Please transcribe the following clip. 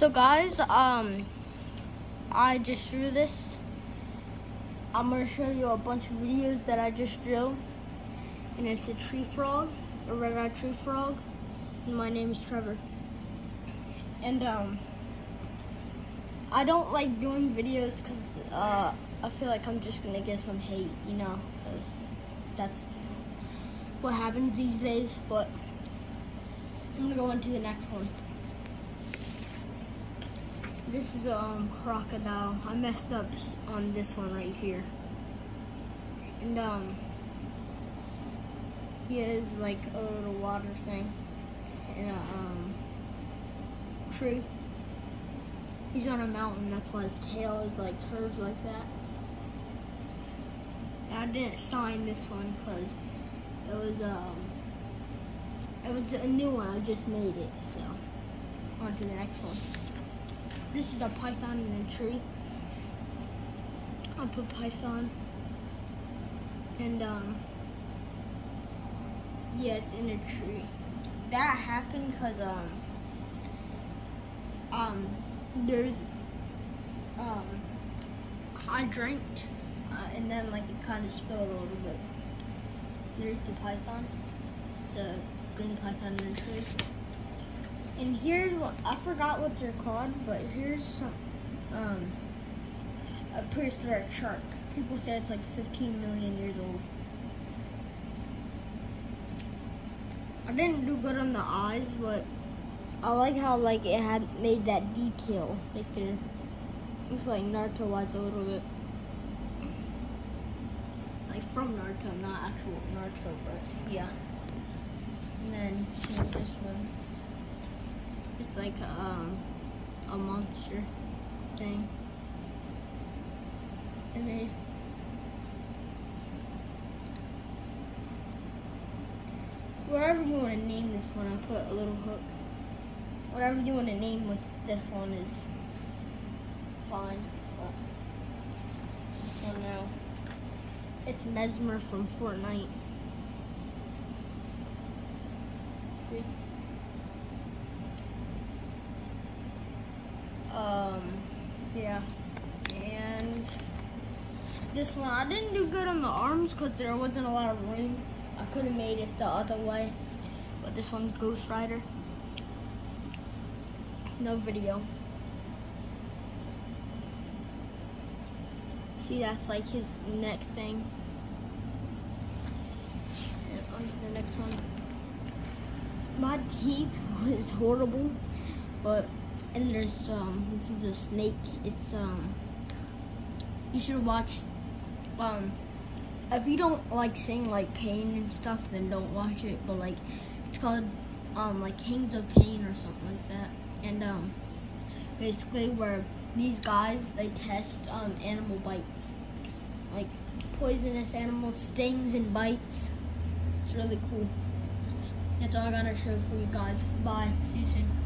So guys, um, I just drew this. I'm gonna show you a bunch of videos that I just drew. And it's a tree frog, a regular tree frog. And my name is Trevor. And um, I don't like doing videos because uh, I feel like I'm just gonna get some hate, you know, because that's what happens these days. But I'm gonna go into the next one. This is a um, crocodile. I messed up on this one right here. And um, he is like a little water thing in a um, tree. He's on a mountain, that's why his tail is like curved like that. I didn't sign this one because it was um it was a new one. I just made it, so on to the next one. This is a python in a tree. I'll put python. And um yeah, it's in a tree. That happened because um um there's um I drank uh, and then like it kind of spilled a little bit. There's the python. The green python in a tree. And here's what I forgot what they're called, but here's some um a prehistoric shark. People say it's like 15 million years old. I didn't do good on the eyes, but I like how like it had made that detail like there. Looks like Naruto was a little bit. Like from Naruto, not actual Naruto, but yeah. And then this one. It's like um, a monster thing. And then wherever you want to name this one, I put a little hook. Whatever you want to name with this one is fine. But this one now, it's Mesmer from Fortnite. See? Um, yeah. And this one, I didn't do good on the arms because there wasn't a lot of room. I could have made it the other way. But this one's Ghost Rider. No video. See, that's like his neck thing. And on to the next one. My teeth was horrible, but and there's um this is a snake. It's um you should watch um if you don't like seeing like pain and stuff then don't watch it. But like it's called um like Kings of Pain or something like that. And um basically where these guys they test um animal bites. Like poisonous animal stings and bites. It's really cool. That's all I gotta show for you guys. Bye. See you soon